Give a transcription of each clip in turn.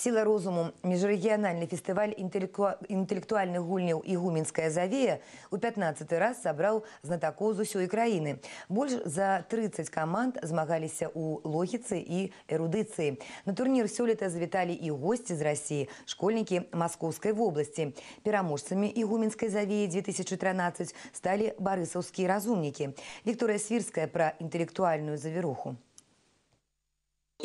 Сіла розуму міжрэгіянальны фестываль інтэлекту- інтэлектуальных гульняў ігуменская завея у 15 раз сабраў знатакоў з усёй краіны. Больш за 30 каманд змагаліся ў логіцы і эрудыцыі. На турнір сёлета завіталі і госці з рассіі, школьнікі маскоўскай вобласці. Пераможцамі ігуменскай завеі 2013 сталі барысаўскія разумнікі. Вікторыя Свірская пра інтэлектуальную завіруху.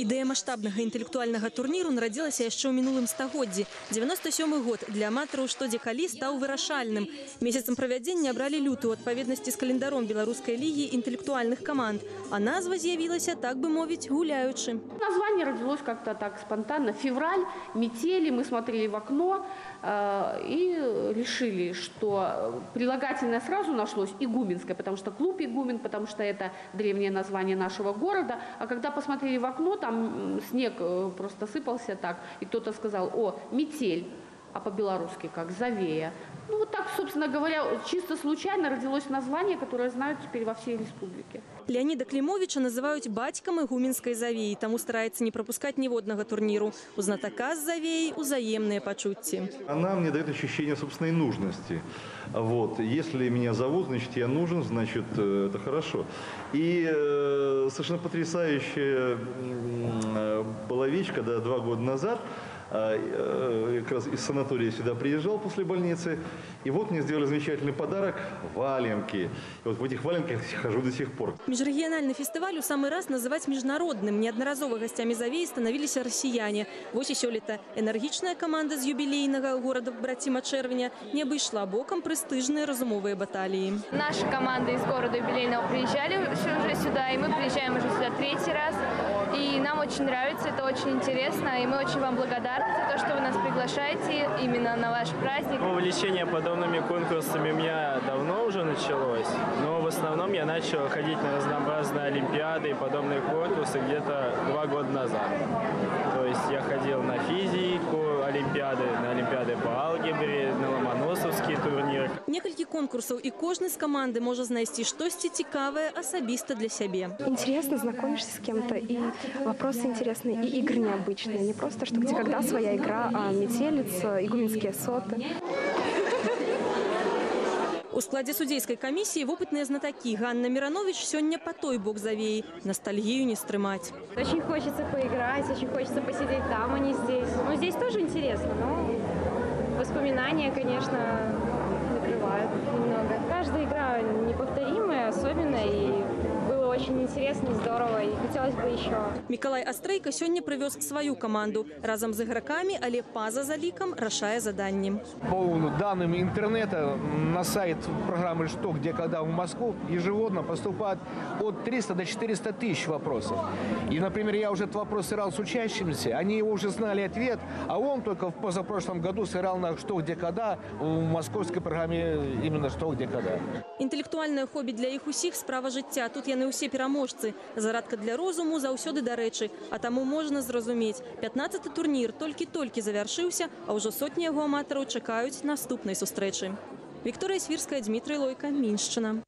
Ідэя маштабнага інтэлектуальнага турніру нарадзілася яшчэ ў мінулым стагоддзі. 97 год для аматараў што дзе калі стаў вырашальным. Месяцам правядзення абралі люты ў адпаведнасці з календаром беларускай лігі інтэлектуальных каманд. А назва з'явілася, так бы мовіць, гуляючы. Название родилось как-то так спонтанно. Февраль, метели, мы смотрели в окно э, и решили, что прилагательное сразу нашлось игуменское, потому что клуб игумен, потому что это древнее название нашего города. А когда посмотрели в окно, там снег э, просто сыпался так, и кто-то сказал, о, метель, а по-белорусски как, завея. Ну вот так, собственно говоря, чисто случайно родилось название, которое знают теперь во всей республике. Леоніда Клімовіча называюць бацькам ігуменскай завеі, таму стараецца не прапускаць ніводнага турніру. У знатака з завеяй узаемныя пачуцці. Она мне дает ощущение собственной нужности. Вот. Если меня зовут, значит, я нужен, значит, э, это хорошо. И э, совершенно потрясающая м, э, была вещь, когда два года назад э, э, как раз из санатория сюда приезжал после больницы, и вот мне сделали замечательный подарок – валенки. И вот в этих валенках я хожу до сих пор. Міжрэгіянальны фестываль у самы раз называць міжнародным. Неаднаразова гасцямі завеі станавіліся расіяне. Вось і сёлета энергічная каманда з юбілейнага горада браціма чэрвеня не абышла бокам прэстыжныя разумовыя баталіі. Наши команды из города юбилейного приезжали уже сюда, и мы приезжаем уже сюда третий раз. И нам очень нравится, это очень интересно, и мы очень вам благодарны за то, что вы нас приглашаете именно на ваш праздник. Увлечение подобными конкурсами у меня давно уже началось, но в основном я начал ходить на разнообразные олимпиады и подобные конкурсы где-то два года назад. То есть я ходил на физику, олимпиады, на олимпиады по алгебре, на ломоносовские турниры. Некалькі конкурсаў і кожны з каманды можа знайсці штосьці цікавае асабіста для сябе. Интересно, знакомишься с кем-то, и вопросы интересные, и игры необычные. Не просто что где когда своя игра, а метелица, игуменские соты. У складзе судзейскай камісіі вопытныя знатакі Ганна Миранович сёння па той бок завеі. Ностальгію не стрымаць. Очень хочется поиграть, очень хочется посидеть там, а не здесь. Ну, здесь тоже интересно, но воспоминания, конечно, бы еще. Мікалай Астрейка сёння прывёз сваю каманду разам з ігракамі, але па-за залікам рашае заданні. По данным интернета на сайт программы «Что, где, когда» в Москву ежегодно поступает от 300 до 400 тысяч вопросов. И, например, я уже этот вопрос сыграл с учащимися, они его уже знали ответ, а он только в позапрошлом году сыграл на «Что, где, когда» в московской программе именно «Что, где, когда». Інтэлектуальнае хобі для іх усіх справа жыцця. Тут яны ўсе пераможцы. Зарадка для розуму заўсёды дарэчы, а таму можна зразумець. 15 турнір толькі-толькі завяршыўся, а ўжо сотні яго аматараў чакаюць наступнай сустрэчы. Вікторыя Свірская, Дмітрый Лойка, Міншчына.